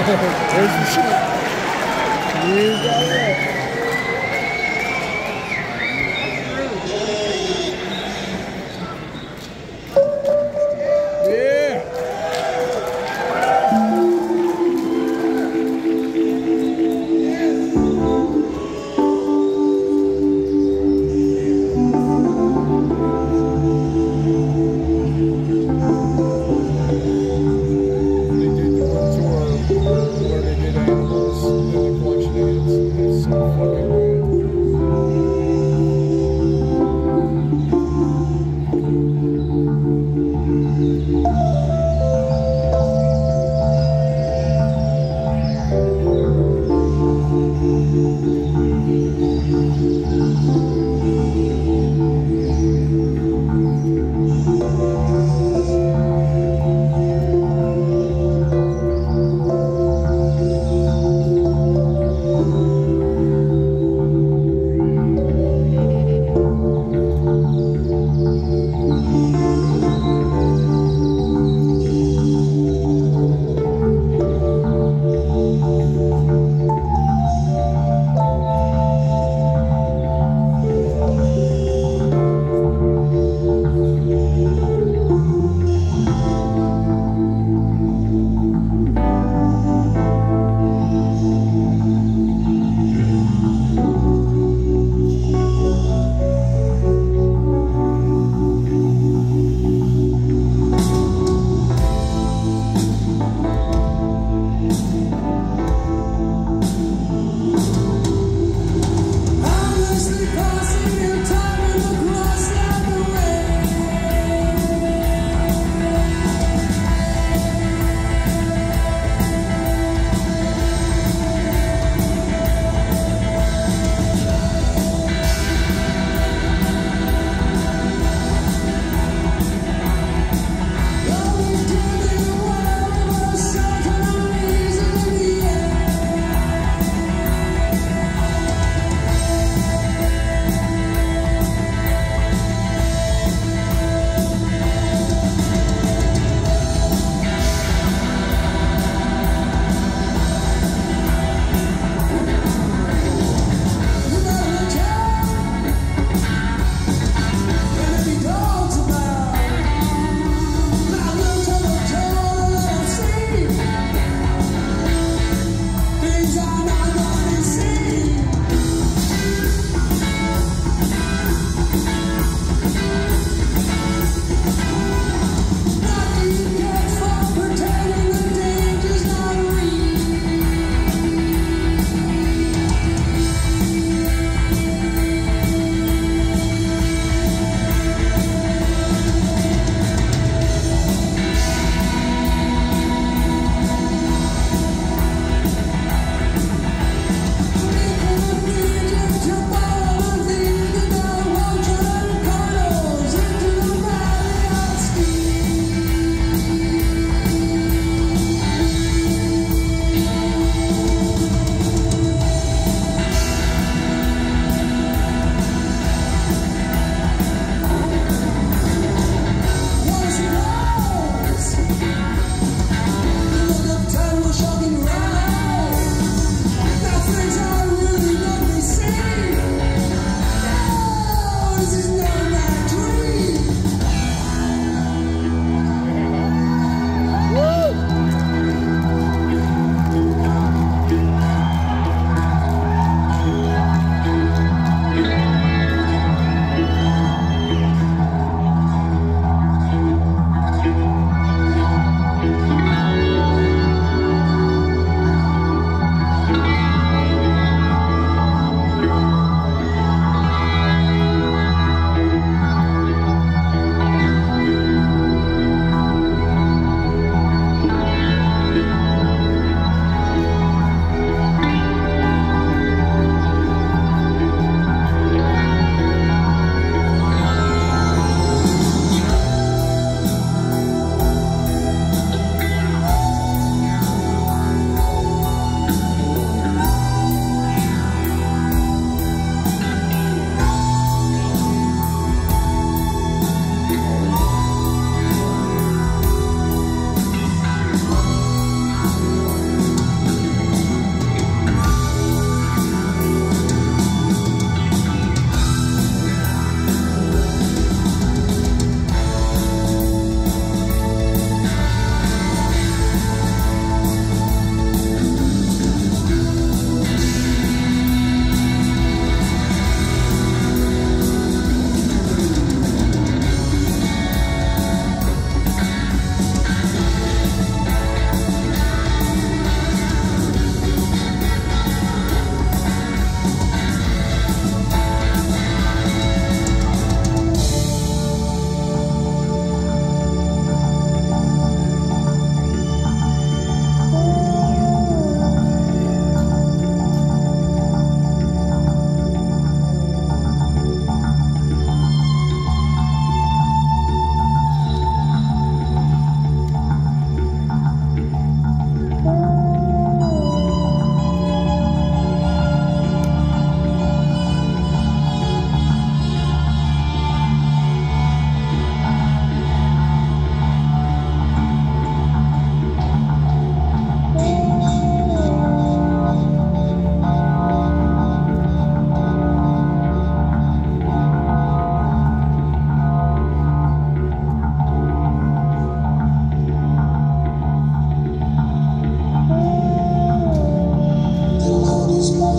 Got it.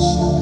oh